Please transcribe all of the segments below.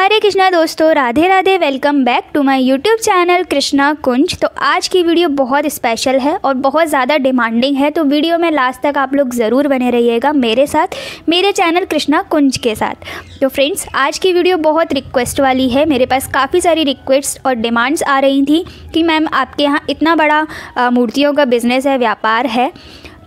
हरे कृष्णा दोस्तों, Radhe Radhe welcome back to my YouTube channel Krishna Kunj. तो आज की वीडियो बहुत स्पेशल है और बहुत ज़्यादा डिमांडिंग है तो वीडियो में लास्ट तक आप लोग ज़रूर बने रहिएगा मेरे साथ, मेरे चैनल कृष्णा कुंज के साथ। तो फ्रेंड्स आज की वीडियो बहुत रिक्वेस्ट वाली है। मेरे पास काफ़ी सारी रिक्वेस्ट और डिमांड्स आ रही थी कि मैम आपके यहाँ इतना बड़ा मूर्तियों का बिज़नेस है, व्यापार है।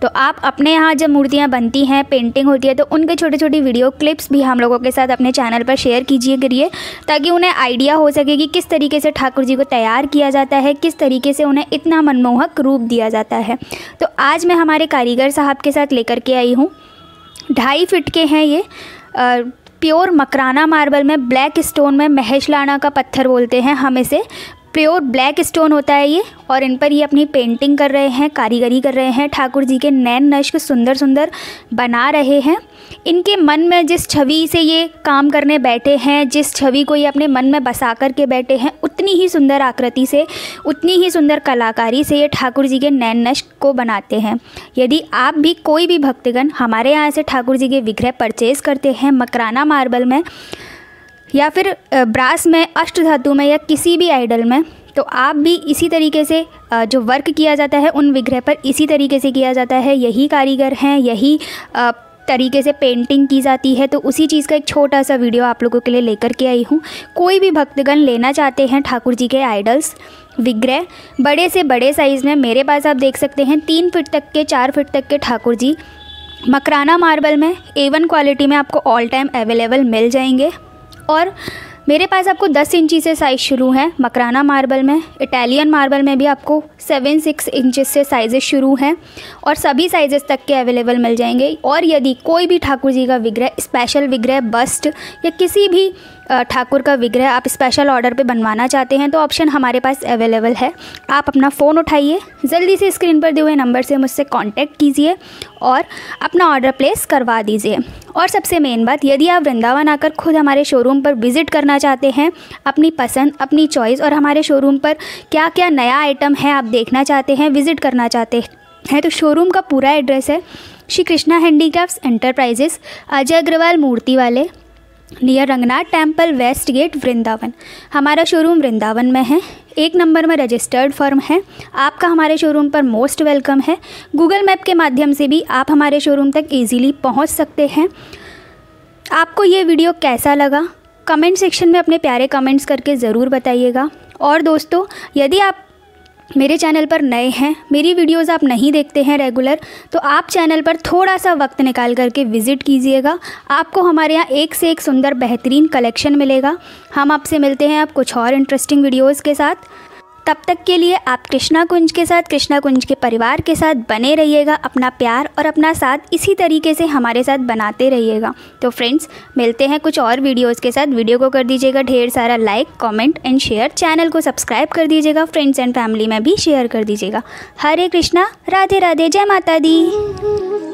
तो आप अपने यहाँ जब मूर्तियाँ बनती हैं पेंटिंग होती है तो उनके छोटे छोटी वीडियो क्लिप्स भी हम लोगों के साथ अपने चैनल पर शेयर कीजिए करिए, ताकि उन्हें आइडिया हो सके कि किस तरीके से ठाकुर जी को तैयार किया जाता है, किस तरीके से उन्हें इतना मनमोहक रूप दिया जाता है। तो आज मैं हमारे कारीगर साहब के साथ लेकर के आई हूँ। ढाई फिट के हैं ये प्योर मकराना मार्बल में, ब्लैक स्टोन में महेश लाना का पत्थर बोलते हैं हम इसे। प्योर ब्लैक स्टोन होता है ये, और इन पर ये अपनी पेंटिंग कर रहे हैं, कारीगरी कर रहे हैं, ठाकुर जी के नैन नश्क सुंदर सुंदर बना रहे हैं। इनके मन में जिस छवि से ये काम करने बैठे हैं, जिस छवि को ये अपने मन में बसा कर के बैठे हैं, उतनी ही सुंदर आकृति से, उतनी ही सुंदर कलाकारी से ये ठाकुर जी के नैन नश्क को बनाते हैं। यदि आप भी कोई भी भक्तगण हमारे यहाँ से ठाकुर जी के विग्रह परचेज़ करते हैं, मकराना मार्बल में या फिर ब्रास में अष्ट धातु में या किसी भी आइडल में तो आप भी इसी तरीके से जो वर्क किया जाता है उन विग्रह पर इसी तरीके से किया जाता है। यही कारीगर हैं, यही तरीके से पेंटिंग की जाती है। तो उसी चीज़ का एक छोटा सा वीडियो आप लोगों के लिए लेकर के आई हूँ। कोई भी भक्तगण लेना चाहते हैं ठाकुर जी के आइडल्स, विग्रह, बड़े से बड़े साइज़ में, मेरे पास आप देख सकते हैं, तीन फिट तक के, चार फिट तक के ठाकुर जी। मकराना मार्बल में एवन क्वालिटी में आपको ऑल टाइम अवेलेबल मिल जाएँगे। और मेरे पास आपको 10 इंची से साइज़ शुरू है। मकराना मार्बल में इटालियन मार्बल में भी आपको सेवन सिक्स इंचज़ से साइज़ शुरू हैं और सभी साइज़ तक के अवेलेबल मिल जाएँगे। और यदि कोई भी ठाकुर जी का विग्रह स्पेशल विग्रह बस्ट या किसी भी ठाकुर का विग्रह आप स्पेशल ऑर्डर पे बनवाना चाहते हैं तो ऑप्शन हमारे पास अवेलेबल है। आप अपना फ़ोन उठाइए, जल्दी से स्क्रीन पर दिए हुए नंबर से मुझसे कांटेक्ट कीजिए और अपना ऑर्डर प्लेस करवा दीजिए। और सबसे मेन बात, यदि आप वृंदावन आकर खुद हमारे शोरूम पर विज़िट करना चाहते हैं, अपनी पसंद, अपनी चॉइस और हमारे शोरूम पर क्या क्या नया आइटम है आप देखना चाहते हैं विज़िट करना चाहते हैं तो शोरूम का पूरा एड्रेस है श्री कृष्णा हैंडीक्राफ्ट्स एंटरप्राइजेस अजय अग्रवाल मूर्ति वाले। Near Ranganath temple west gate, Vrindavan. हमारा शोरूम वृंदावन में है। एक नंबर में रजिस्टर्ड फर्म है। आपका हमारे शोरूम पर मोस्ट वेलकम है। गूगल मैप के माध्यम से भी आप हमारे शोरूम तक इजीली पहुँच सकते हैं। आपको ये वीडियो कैसा लगा? कमेंट सेक्शन में अपने प्यारे कमेंट्स करके ज़रूर बताइएगा। और दोस्तों, यदि आप मेरे चैनल पर नए हैं, मेरी वीडियोस आप नहीं देखते हैं रेगुलर तो आप चैनल पर थोड़ा सा वक्त निकाल करके विज़िट कीजिएगा। आपको हमारे यहाँ एक से एक सुंदर बेहतरीन कलेक्शन मिलेगा। हम आपसे मिलते हैं आप कुछ और इंटरेस्टिंग वीडियोस के साथ। तब तक के लिए आप कृष्णा कुंज के साथ, कृष्णा कुंज के परिवार के साथ बने रहिएगा, अपना प्यार और अपना साथ इसी तरीके से हमारे साथ बनाते रहिएगा। तो फ्रेंड्स मिलते हैं कुछ और वीडियोस के साथ। वीडियो को कर दीजिएगा ढेर सारा like comment and share channel को सब्सक्राइब कर दीजिएगा। फ्रेंड्स एंड फैमिली में भी शेयर कर दीजिएगा। हरे कृष्णा, राधे राधे, जय माता दी।